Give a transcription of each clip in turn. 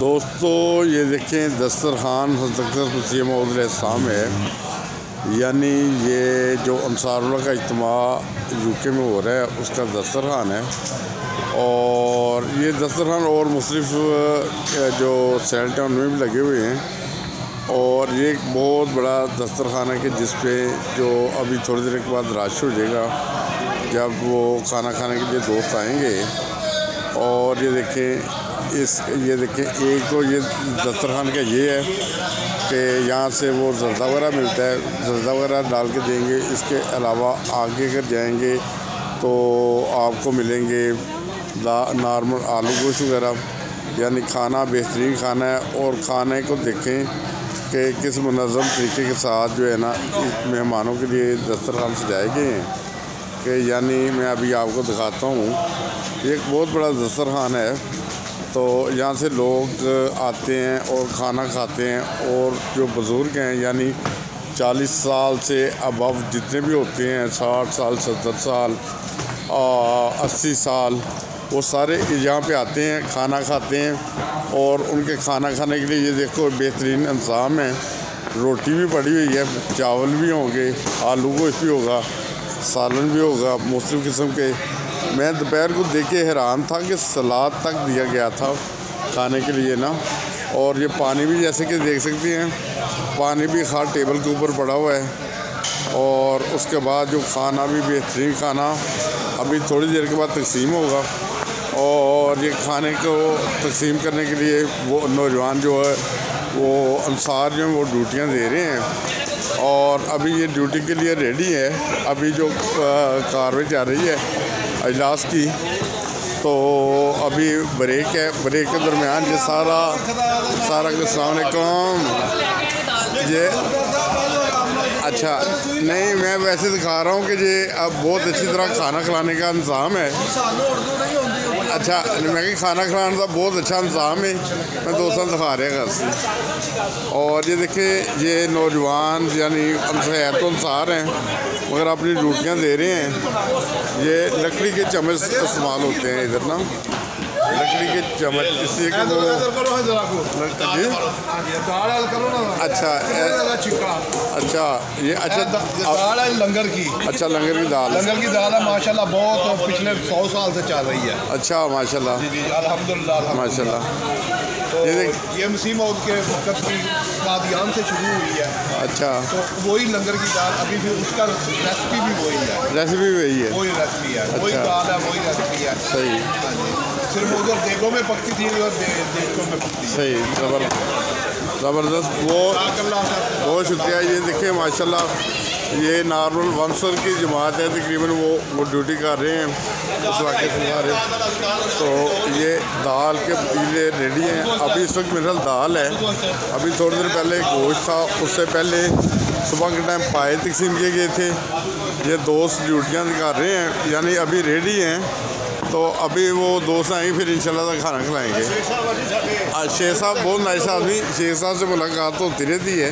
दोस्तों, ये देखें दस्तरखान हज़रत मसीह मौदूद है यानी ये जो अंसारुल्लाह का इज्तम यूके में हो रहा है, उसका दस्तरखान है। और ये दस्तरखान और मुख्तफ जो सेल टाउन में भी लगे हुए हैं। और ये एक बहुत बड़ा दस्तरखान है कि जिस पे जो अभी थोड़ी देर के बाद राश हो जाएगा, जब वो खाना खाने के लिए दोस्त आएँगे। और ये देखें इस ये देखें एक तो ये दस्तरखान का ये है कि यहाँ से वो जरदा वगैरह मिलता है, जरदा वगैरह डाल के देंगे। इसके अलावा आगे अगर जाएँगे तो आपको मिलेंगे नॉर्मल आलू गोश्त वगैरह, यानी खाना, बेहतरीन खाना है। और खाने को देखें कि किस मनज़म तरीके के साथ जो है ना मेहमानों के लिए दस्तरखान सजाए गए हैं। कि यानी मैं अभी आपको दिखाता हूँ, एक बहुत बड़ा दस्तरखान है। तो यहाँ से लोग आते हैं और खाना खाते हैं और जो बुज़ुर्ग हैं, यानी चालीस साल से अबव जितने भी होते हैं, साठ साल, सत्तर साल अस्सी साल, वो सारे यहाँ पे आते हैं, खाना खाते हैं और उनके खाना खाने के लिए ये देखो बेहतरीन इंतज़ाम है। रोटी भी पड़ी हुई है, चावल भी होंगे, आलू गोश्त भी होगा, सालन भी होगा मुख्तु किस्म के मैं दोपहर को देख के हैरान था कि सलाद तक दिया गया था खाने के लिए ना। और ये पानी भी जैसे कि देख सकते हैं, पानी भी खार टेबल के ऊपर पड़ा हुआ है। और उसके बाद जो खाना भी बेहतरीन खाना, अभी थोड़ी देर के बाद तकसीम होगा। और ये खाने को तकसीम करने के लिए वो नौजवान जो है, वो अंसार जो हैं, वो ड्यूटियाँ दे रहे हैं। और अभी ये ड्यूटी के लिए रेडी है। अभी जो कार्रवाई जा रही है अजलास की। तो अभी ब्रेक है। ब्रेक के दरमियान ये सारा सारा अलकुम ये अच्छा नहीं, मैं वैसे दिखा रहा हूँ कि ये अब बहुत अच्छी तरह खाना खिलाने का इंतज़ाम है। अच्छा मैं कि खाना खिलाने का बहुत अच्छा इंतज़ाम है। मैं दोस्तों दिखा रहा घर और ये देखिए, ये नौजवान, यानी है तो अंसार हैं, मगर अपनी ड्यूटियाँ दे रहे हैं। ये लकड़ी के चम्मच इस्तेमाल होते हैं इधर ना। लकड़ी के चम्मच कि वो अच्छा अच्छा ये अच्छा दाल है लंगर की। अच्छा लंगर की दाल। लंगर की दाल है माशाल्लाह बहुत पिछले सौ साल से चल रही है। अच्छा माशाल्लाह। जी जी अल्हम्दुलिल्लाह। माशाल्लाह। तो ये मसीह मौद के वक्त की कादियान से शुरू हुई है। अच्छा। तो वही लंगर की दाल अभी भी उसका रेसिपी भी वही है। रेसिपी वही है? वही रेसिपी है वही अच्छा। दाल है वही रेसिपी है। सही। हाँ जी। सिर्फ़ उधर देगों में पकती थी और देशों में पकती सही जबर ज़बरदस्त। वो बहुत शुक्रिया ये देखिए माशाल्लाह। ये नॉर्मल वंसर की जमात है, तकरीबन वो वो ड्यूटी कर रहे हैं उस इलाके से जा रहे हैं। तो ये दाल के पतीले रेडी हैं। अभी इस वक्त मेरे दाल है। अभी थोड़ी देर पहले गोश्त था, उससे पहले सुबह के टाइम पाए तकसीम किए गए थे। ये दोस्त ड्यूटियाँ कर रहे हैं, यानी अभी रेडी हैं। तो अभी वो दोस्त आएंगे फिर इंशाल्लाह खाना खिलाएंगे शेख साहब बहुत नाइस आदमी शेख साहब से मुलाकात तो होती रहती है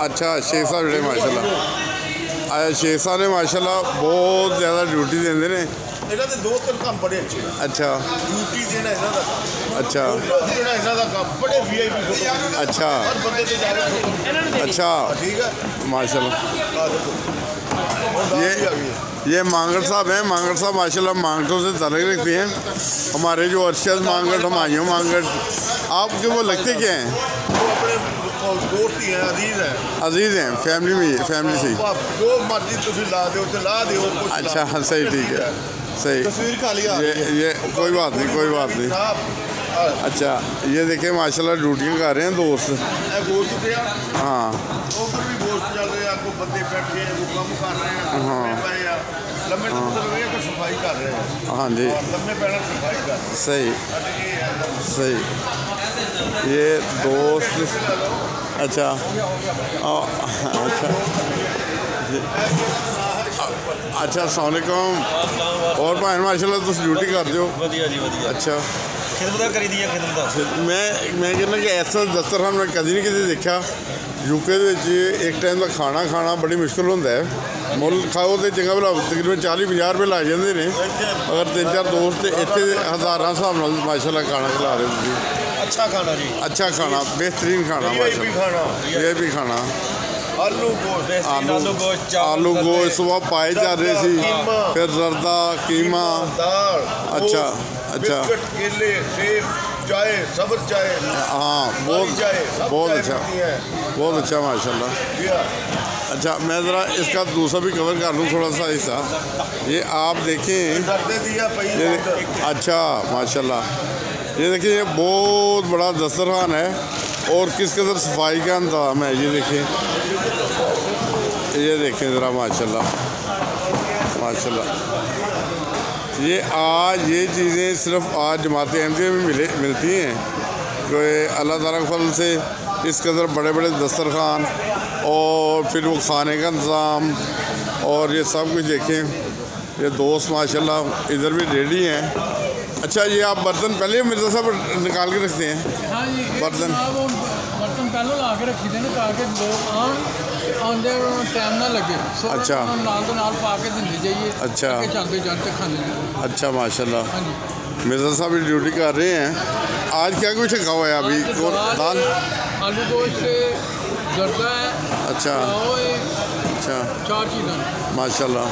अच्छा शेख साहब जे माशाल्लाह शेख साहब ने माशाल्लाह बहुत ज़्यादा ड्यूटी देंगे ने ਇਹਨਾਂ ਦੇ ਦੋ ਤਿੰਨ ਕੰਮ ਬੜੇ ਅੱਛੇ अच्छा ਡਿਊਟੀ ਦੇਣਾ ਇਹਨਾਂ ਦਾ अच्छा ਜਿਹੜਾ ਇਹਨਾਂ ਦਾ ਕੰਮ ਬੜੇ ਵੀਆਈਪੀ ਫੋਟੋ अच्छा ਹਰ ਬੰਦੇ ਤੇ ਜਾ ਕੇ अच्छा ਠੀਕ ਹੈ माशाल्लाह ਆ ਦੇਖੋ ये ये मांगड़ साहब हैं मांगड़ साहब माशा मांगटों से तलग रखते हैं। हमारे जो अरशद मांगड़ हमायों मांगड़ आपके वो लगते क्या हैं? वो अपने दोस्त ही हैं अज़ीज़ हैं। अज़ीज़ हैं फैमिली में फैमिली से जो मर्ज़ी तुम ला दो ला दो अच्छा सही ठीक है सही। तस्वीर खा लिया ये ये कोई बात नहीं कोई बात नहीं। अच्छा ये देखे माशाल्लाह ड्यूटियाँ कर रहे हैं दोस्त। हाँ। हाँ।, हाँ।, हाँ। जी। सही। सही। ये दोस्त अच्छा। अच्छा। अच्छा असलम और भाई माशाल्लाह तुम ड्यूटी कर हो? अच्छा। ਖਿਦਮਤਾਂ ਕਰੀਦੀ ਆ ਖਿਦਮਤਾਂ ਮੈਂ ਮੈਂ ਕਹਿੰਦਾ ਕਿ ਐਸਾ ਦਸਤਰਖਾਨ ਮੈਂ ਕਦੀ ਨਹੀਂ ਕਿਤੇ ਦੇਖਿਆ। ਯੂਕੇ ਦੇ ਵਿੱਚ ਇੱਕ ਟਾਈਮ ਦਾ ਖਾਣਾ ਖਾਣਾ ਬੜੀ ਮੁਸ਼ਕਲ ਹੁੰਦਾ ਹੈ। ਮੁੱਲ ਖਾਓ ਤੇ ਚੰਗਾ ਭਲਾ ਤਕਰੀਬਨ 40 50 ਰੁਪਏ ਲੱਗ ਜਾਂਦੇ ਨੇ। ਅਗਰ ਤਿੰਨ ਚਾਰ ਦੋਸਤ ਤੇ ਇੱਥੇ ਹਜ਼ਾਰਾਂ ਹਿਸਾਬ ਨਾਲ ਮਾਸ਼ਾਅੱਲਾ ਖਾਣਾ ਖਿਲਾ ਰਹੇ ਤੁਸੀਂ। ਅੱਛਾ ਖਾਣਾ ਜੀ। ਅੱਛਾ ਖਾਣਾ ਬਿਹਤਰੀਨ ਖਾਣਾ ਮਾਸ਼ਾਅੱਲਾ। ਖਾਣਾ। ਇਹ ਵੀ ਖਾਣਾ। ਆਲੂ ਗੋਸ਼ਤ ਬੇਸਨ ਆਲੂ ਗੋਸ਼ਤ ਚਾਵਲ ਆਲੂ ਕਰਦੇ। ਗੋਸ਼ਤ ਸੁਬਹ ਪਾਏ ਜਾ ਰਹੇ ਸੀ ਕੀਮਾ। ਫਿਰ ਜ਼ਰਦਾ ਕੀਮਾ ਦਾਲ ਅੱਛਾ, ਗੋਸ਼ਤ, ਅੱਛਾ। ਬਿਸਕਟ केले सेब चाय सब्र चाय हाँ काली बहुत चाय सब बहुत चाय अच्छा मिलती है बहुत अच्छा माशाल्लाह भैया अच्छा मैं ज़रा इसका दूसरा भी कवर कर लूँ थोड़ा सा हिस्सा ये आप देखें दर्दे दिया पई ये दर्द। अच्छा माशाल्लाह ये देखिए ये बहुत बड़ा दस्तरखान है और किस कदर सफ़ाई का इंतज़ाम है? ये देखिए। ये देखें ज़रा, माशाल्लाह। माशाल्लाह। ये आज ये चीज़ें सिर्फ़ आज जमात अहमदिया में मिले, मिलती हैं। कि अल्लाह ताला के फल से इस कदर बड़े बड़े दस्तरखान और फिर वो खाने का इंतज़ाम और ये सब कुछ देखें। ये दोस्त, माशाल्लाह, इधर भी रेडी हैं। अच्छा ये आप बर्तन पहले मिर्जा साहब निकाल के रखते हैं हाँ जी ਇਹ ਬਰਤਨ। ਜਨਾਬ ਹੁਣ ਬਰਤਨ ਪਹਿਲਾਂ ਲਾ ਕੇ ਰੱਖੀ ਦੇ ਨੇ ਤਾਂ ਕਿ ਲੋਕ ਆਉਣ ਆਉਂਦੇ ਟਾਈਮ ਨਾ ਲੱਗੇ ਸੋ ਅੱਛਾ। ਉਹਨਾਂ ਨੂੰ ਨਾਲ ਦੇ ਨਾਲ ਪਾ ਕੇ ਦਿੰਦੇ ਜਾਈਏ ਅੱਛਾ। ਅੱਗੇ ਚੱਲਦੇ ਜਾਂਦੇ ਖਾਂਦੇ ਜਾਈਏ अच्छा माशाल्लाह ਹਾਂਜੀ मिर्जा साहब भी ड्यूटी कर रहे हैं आज क्या कुछ रखा हुआ है अभी ਅੱਜ कौन- दाल ਆਲੂ ਗੋਸ਼ਤ ਤੇ ਜਰਦਾ ਹੈ अच्छा। अच्छा। माशाल्लाह।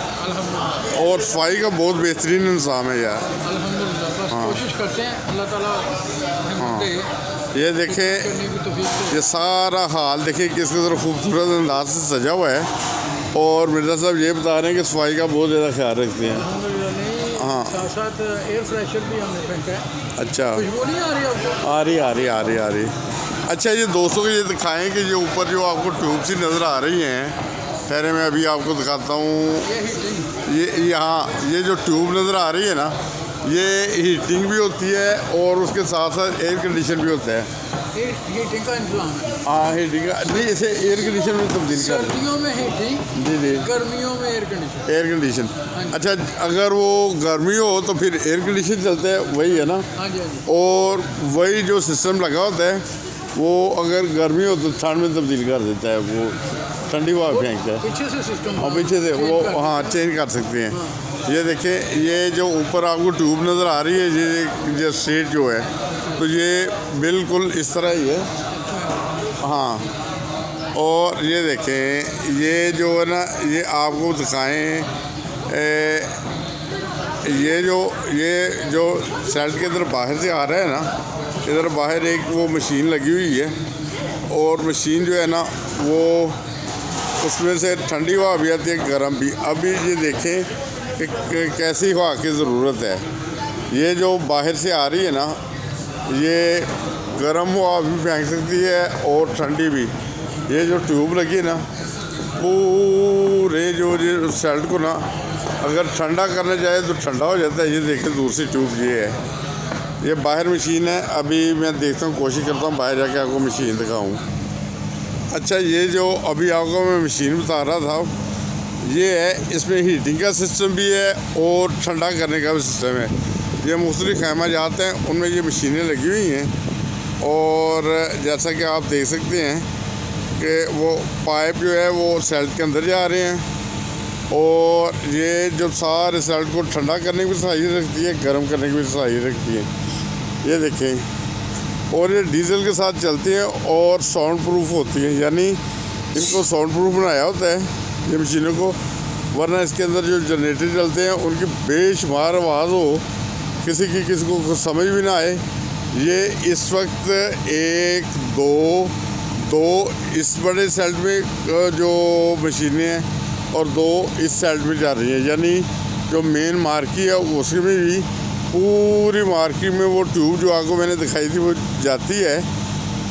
और सफ़ाई का बहुत बेहतरीन इंसान है यार। हाँ। हाँ ये देखे ये सारा हाल देखे किस तरह खूबसूरत अंदाज से सजा हुआ है। और मिर्ज़ा साहब ये बता रहे हैं कि सफ़ाई का बहुत ज़्यादा ख्याल रखते हैं। हाँ। साथ साथ एयर फ्रेशर भी हमने फेंका है। अच्छा। नहीं आ रही आ रही आ रही आ रही आ रही। अच्छा ये दोस्तों को ये दिखाएँ कि ये ऊपर जो आपको ट्यूब सी नज़र आ रही हैं ठहरे मैं अभी आपको दिखाता हूँ। ये यहाँ ये जो ट्यूब नज़र आ रही है ना ये हीटिंग भी होती है और उसके साथ साथ एयर कंडीशन भी होता है। हीटिंग का है। हाँ हीटिंग का नहीं इसे एयर कंडीशन में तब्दील कर। सर्दियों में हीटिंग जी जी। गर्मियों में एयर कंडीशन एयर कंडीशन अच्छा अगर वो गर्मी हो तो फिर एयर कंडीशन चलता है वही है ना? हाँ जी हाँ जी। और वही जो सिस्टम लगा होता है वो अगर गर्मी हो तो ठंड में तब्दील कर देता है वो ठंडी हवा फेंकता है। पीछे से सिस्टम और पीछे से वो हाँ चेंज कर सकते हैं। ये देखें ये जो ऊपर आपको ट्यूब नज़र आ रही है ये जो स्ट्रेट जो है तो ये बिल्कुल इस तरह ही है। हाँ और ये देखें ये जो है ना ये आपको दिखाएँ ये जो ये जो सेल्ट के इधर बाहर से आ रहा है ना, इधर बाहर एक वो मशीन लगी हुई है और मशीन जो है ना, वो उसमें से ठंडी हवा भी आती है, गर्म भी। अभी ये देखें कि कैसी हवा की ज़रूरत है। ये जो बाहर से आ रही है ना, ये गर्म हवा भी फेंक सकती है और ठंडी भी। ये जो ट्यूब लगी है ना, पूरे जो ये सेल्ट को ना अगर ठंडा करना चाहे तो ठंडा हो जाता है। ये देखें दूसरी ट्यूब ये है। ये बाहर मशीन है। अभी मैं देखता हूँ, कोशिश करता हूँ बाहर जाके आपको मशीन दिखाऊँ। अच्छा ये जो अभी आपको मैं मशीन बता रहा था, ये है, इसमें हीटिंग का सिस्टम भी है और ठंडा करने का भी सिस्टम है। ये मुख्तलिफ़ खैमा जाते हैं, उनमें ये मशीनें लगी हुई हैं। और जैसा कि आप देख सकते हैं कि वो पाइप जो है वो सेल्ट के अंदर जा रहे हैं। और ये जो सारे सेल्ट को ठंडा करने की भी सलाहियत रखती है, गर्म करने की भी सलाहियत रखती है। ये देखें, और ये डीजल के साथ चलती हैं और साउंड प्रूफ होती हैं, यानी इनको साउंड प्रूफ बनाया होता है, ये मशीनों को, वरना इसके अंदर जो जनरेटर चलते हैं, उनकी बेशुमार आवाज़ हो, किसी की किसी को समझ भी ना आए, ये इस वक्त एक, दो दो इस बड़े सेल्ट में जो मशीनें हैं और दो इस साइड में जा रही है। यानी जो मेन मार्की है उसमें भी पूरी मार्केट में वो ट्यूब जो आपको मैंने दिखाई थी, वो जाती है।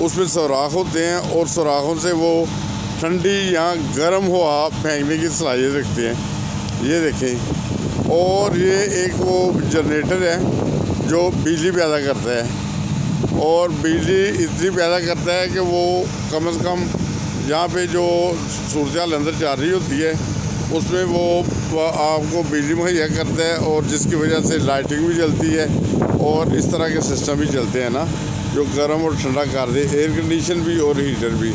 उसमें सुराख होते हैं और सुराखों से वो ठंडी या गर्म हवा फेंकने की सलाहियत रखते हैं। ये देखें। और ये एक वो जनरेटर है, जो बिजली पैदा करता है। और बिजली इतनी पैदा करता है कि वो कम से कम यहाँ पे जो सूरत अंदर जा रही होती है उसमें वो आपको बिजली मुहैया करता है और जिसकी वजह से लाइटिंग भी जलती है और इस तरह के सिस्टम भी चलते हैं ना, जो गर्म और ठंडा कर दे एयर कंडीशन भी और हीटर भी।